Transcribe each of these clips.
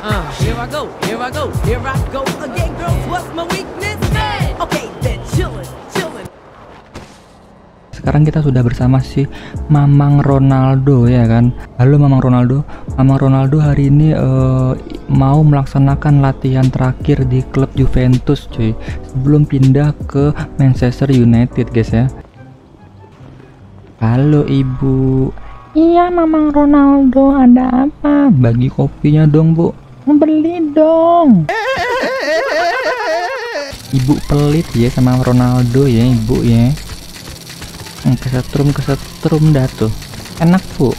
Uh, here I go, here I go, here I go again, girls. What's my weakness? Okay, then chillin', chillin'. Sekarang kita sudah bersama si Mamang Ronaldo ya kan. Halo Mamang Ronaldo. Mamang Ronaldo hari ini eh, mau melaksanakan latihan terakhir di klub Juventus cuy. Sebelum pindah ke Manchester United guys ya. Halo Ibu. Iya Mamang Ronaldo, ada apa? Bagi kopinya dong, Bu. Beli dong. Ibu pelit ya sama Ronaldo ya, Ibu ya. Hmm, kesetrum kesetrum dah tuh. Enak, Bu.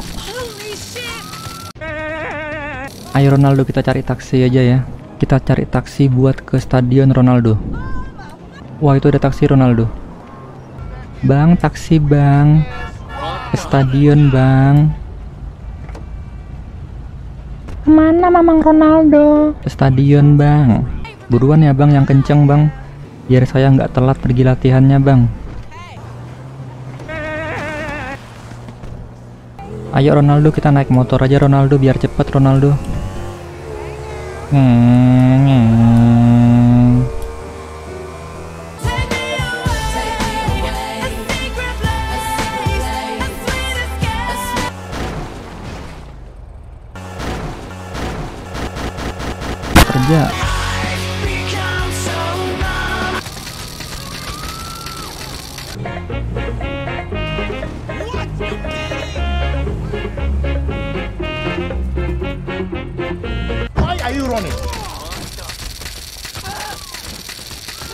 Ayo Ronaldo kita cari taksi aja ya. Kita cari taksi buat ke stadion Ronaldo. Wah, itu ada taksi Ronaldo. Bang, taksi, Bang. Stadion, Bang. Ke mana Mamang Ronaldo? Ke stadion, Bang. Buruan ya, Bang, yang kenceng, Bang. Biar saya nggak telat pergi latihannya, Bang. Ayo Ronaldo kita naik motor aja Ronaldo biar cepet Ronaldo. Hmm. Kerja. Why are you running?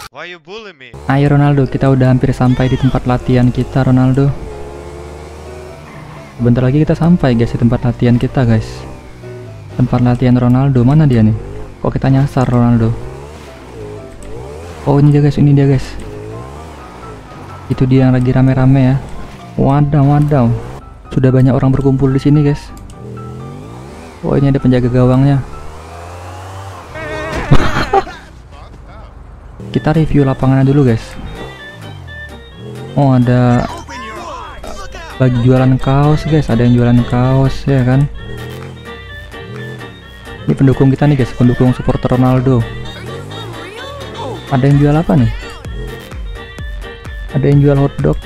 Why you bully me? Ayo Ronaldo, kita udah hampir sampai di tempat latihan kita Ronaldo. Bentar lagi kita sampai guys di tempat latihan kita guys. Tempat latihan Ronaldo mana dia nih? Kok kita nyasar Ronaldo? Oh ini dia guys, ini dia guys. Itu dia yang lagi rame-rame ya. Wadaw, wadaw. Sudah banyak orang berkumpul di sini guys. Oh ini ada penjaga gawangnya. kita review lapangannya dulu guys oh ada bagi jualan kaos guys ada yang jualan kaos ya kan ini pendukung kita nih guys. Pendukung supporter Ronaldo. Ada yang jual apa nih? Ada yang jual hotdog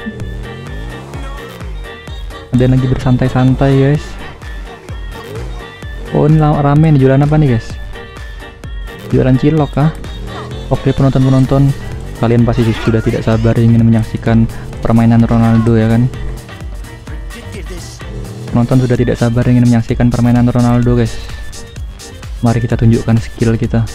ada yang lagi bersantai-santai guys. Oh ini rame nih. Jualan apa nih guys? Jualan cilok kah Oke penonton-penonton, kalian pasti sudah tidak sabar ingin menyaksikan permainan Ronaldo ya kan? Penonton sudah tidak sabar ingin menyaksikan permainan Ronaldo guys. Mari kita tunjukkan skill kita.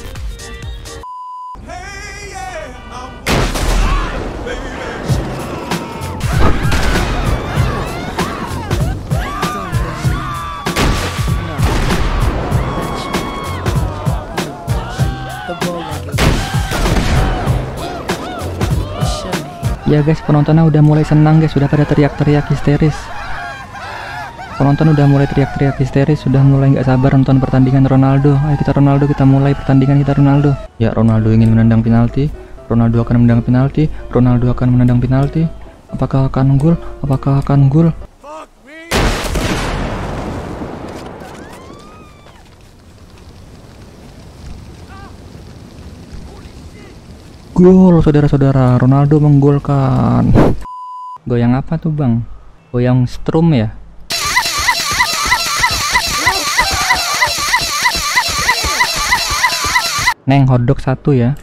Ya guys, penontonnya udah mulai senang guys, sudah pada teriak-teriak histeris. Penonton udah mulai teriak-teriak histeris, sudah mulai nggak sabar nonton pertandingan Ronaldo. Ayo kita Ronaldo, kita mulai pertandingan kita Ronaldo. Ya Ronaldo ingin menendang penalti. Ronaldo akan menendang penalti. Ronaldo akan menendang penalti. Apakah akan gol? Apakah akan gol? Gol saudara-saudara, Ronaldo menggolkan. Goyang apa tuh bang? Goyang strum ya? Neng hotdog satu ya.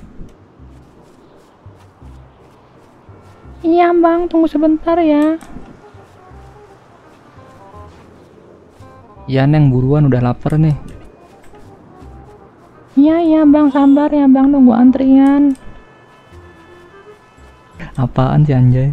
Iya bang, tunggu sebentar ya. Iya neng buruan udah lapar nih. Iya iya bang, sabar ya bang, tunggu antrian. Apaan sih anjay?